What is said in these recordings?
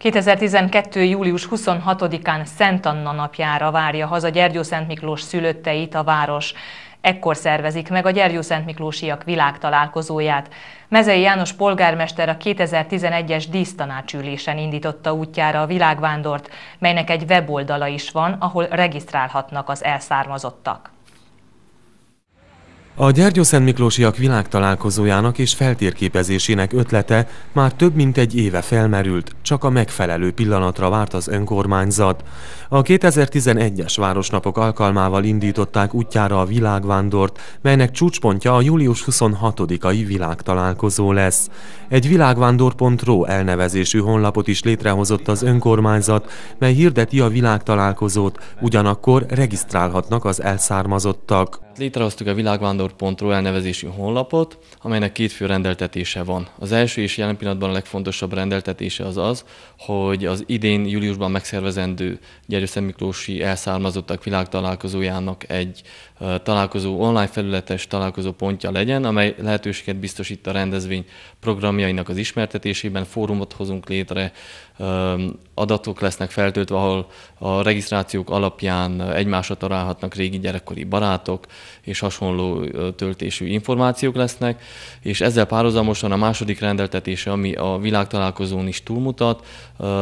2012. július 26-án Szent Anna napjára várja haza Gyergyó Szent Miklós szülötteit a város. Ekkor szervezik meg a Gyergyó Szent Miklósiak világtalálkozóját. Mezei János polgármester a 2011-es dísztanácsülésen indította útjára a világvándort, melynek egy weboldala is van, ahol regisztrálhatnak az elszármazottak. A Gyergyószent Miklósiak világtalálkozójának és feltérképezésének ötlete már több mint egy éve felmerült, csak a megfelelő pillanatra várt az önkormányzat. A 2011-es Városnapok alkalmával indították útjára a világvándort, melynek csúcspontja a július 26-ai világtalálkozó lesz. Egy világvándor.ro elnevezésű honlapot is létrehozott az önkormányzat, mely hirdeti a világtalálkozót, ugyanakkor regisztrálhatnak az elszármazottak. Létrehoztuk a világvándor.ro elnevezésű honlapot, amelynek két fő rendeltetése van. Az első és jelen pillanatban a legfontosabb rendeltetése az az, hogy az idén júliusban megszervezendő Gyergyőszent Miklósi elszármazottak világtalálkozójának egy találkozó, online felületes találkozó pontja legyen, amely lehetőséget biztosít a rendezvény programjainak az ismertetésében, fórumot hozunk létre, adatok lesznek feltöltve, ahol a regisztrációk alapján egymásra találhatnak régi gyerekkori barátok, és hasonló töltésű információk lesznek, és ezzel párhuzamosan a második rendeltetése, ami a világtalálkozón is túlmutat,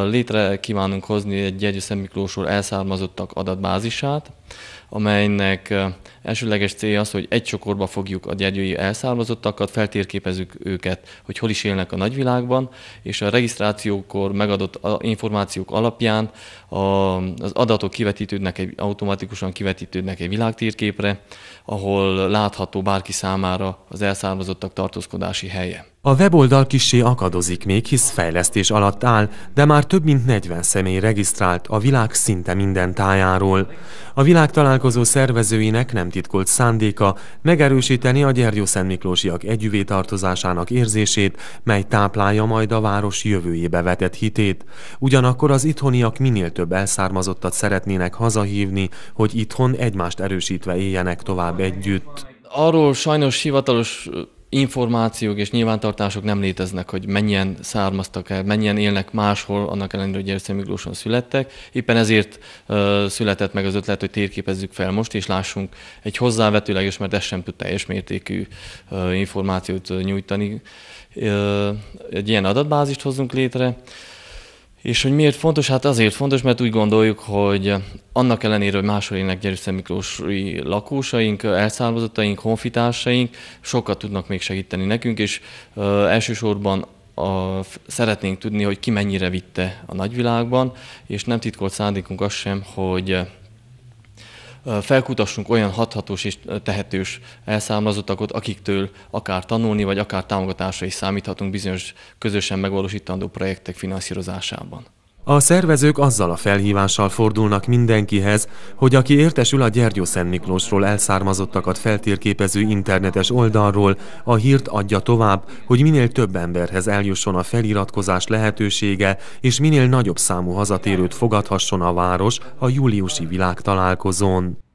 létre kívánunk hozni egy Gyergyő Miklósról elszármazottak adatbázisát, amelynek elsőleges célja az, hogy egy csokorba fogjuk a gyergyői elszármazottakat, feltérképezzük őket, hogy hol is élnek a nagyvilágban, és a regisztrációkor megadott információk alapján az adatok kivetítődnek, egy, automatikusan kivetítődnek egy világtérképre, ahol látható bárki számára az elszármazottak tartózkodási helye. A weboldal kissé akadozik még, hisz fejlesztés alatt áll, de már több mint 40 személy regisztrált a világ szinte minden tájáról. A világtalálkozó szervezőinek nem titkolt szándéka megerősíteni a Gyergyó Miklósiak együvé tartozásának érzését, mely táplálja majd a város jövőjébe vetett hitét. Ugyanakkor az itthoniak minél több elszármazottat szeretnének hazahívni, hogy itthon egymást erősítve éljenek tovább együtt. Arról sajnos hivatalos információk és nyilvántartások nem léteznek, hogy mennyien származtak el, mennyien élnek máshol, annak ellenére, hogy Gyerszeg Miklóson születtek. Éppen ezért uh, született meg az ötlet, hogy térképezzük fel most, és lássunk egy hozzávetőleges, mert ez sem tud teljes mértékű uh, információt nyújtani. Uh, egy ilyen adatbázist hozzunk létre, és hogy miért fontos? Hát azért fontos, mert úgy gondoljuk, hogy annak ellenére, hogy máshol élnek Gyerűszem Miklósi lakósaink, elszármazottaink, honfitársaink, sokat tudnak még segíteni nekünk, és uh, elsősorban a, szeretnénk tudni, hogy ki mennyire vitte a nagyvilágban, és nem titkolt szándékunk az sem, hogy felkutassunk olyan hathatós és tehetős elszámolatokat, akiktől akár tanulni, vagy akár támogatásra is számíthatunk bizonyos közösen megvalósítandó projektek finanszírozásában. A szervezők azzal a felhívással fordulnak mindenkihez, hogy aki értesül a Gyergyó Szent Miklósról elszármazottakat feltérképező internetes oldalról, a hírt adja tovább, hogy minél több emberhez eljusson a feliratkozás lehetősége, és minél nagyobb számú hazatérőt fogadhasson a város a júliusi világtalálkozón.